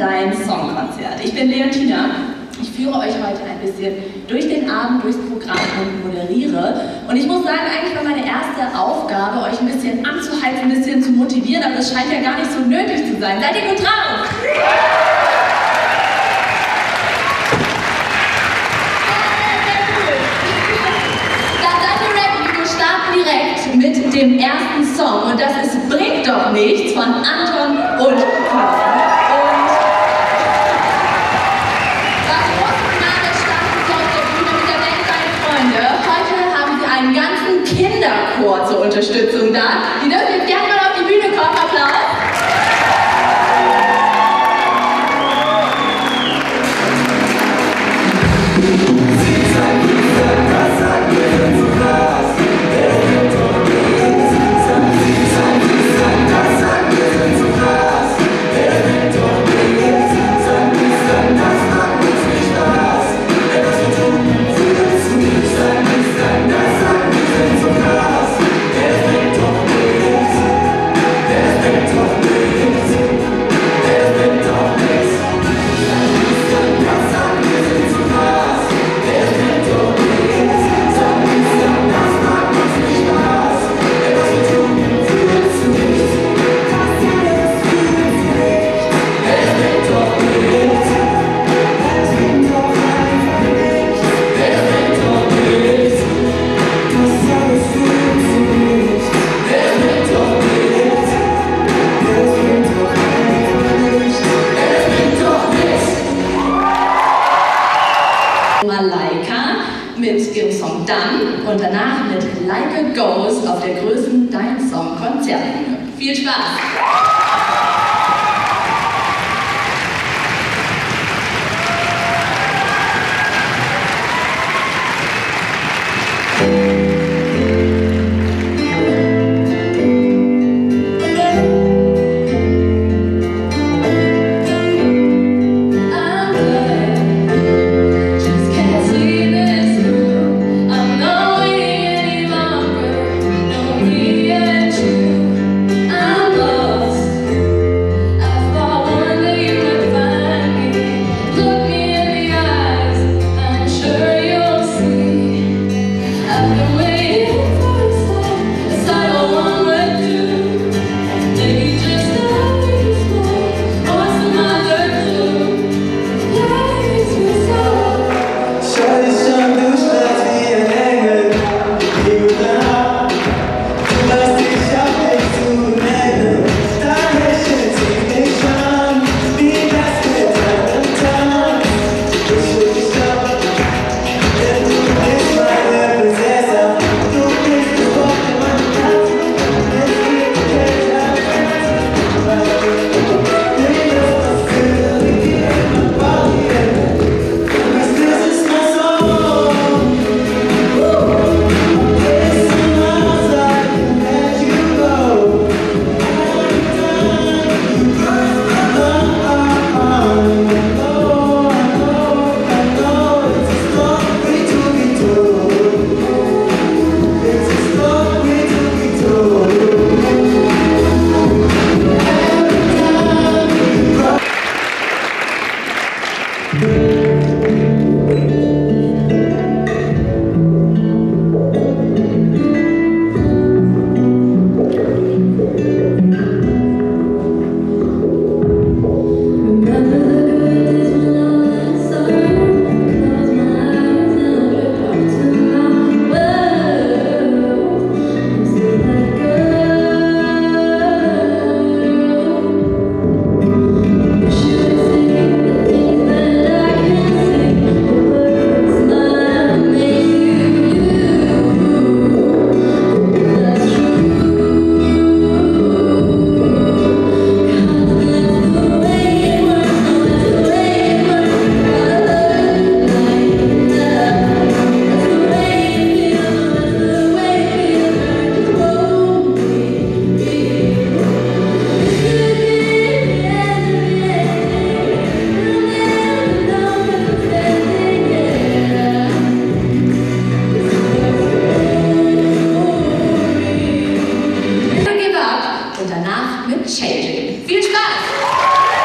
Dein Songkonzert. Ich bin Leontina. Ich führe euch heute ein bisschen durch den Abend, durchs Programm und moderiere. Und ich muss sagen, eigentlich war meine erste Aufgabe, euch ein bisschen anzuhalten, ein bisschen zu motivieren, aber das scheint ja gar nicht so nötig zu sein. Seid ihr gut drauf? direkt mit dem ersten Song und das ist Bringt doch nichts von Anton und Carsten. Unterstützung da. Dann und danach mit Like a Ghost auf der größten Dein Song Konzertbühne. Viel Spaß! been changing. Huge clap!